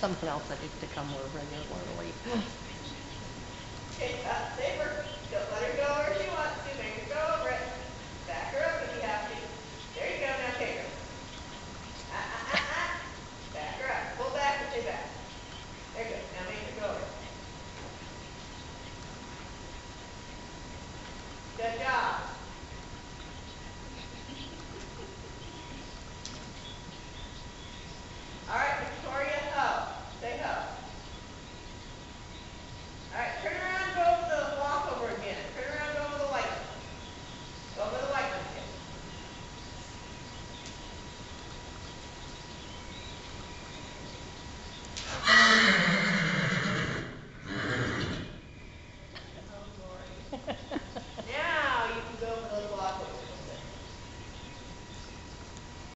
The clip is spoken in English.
something else that needs to come more regularly.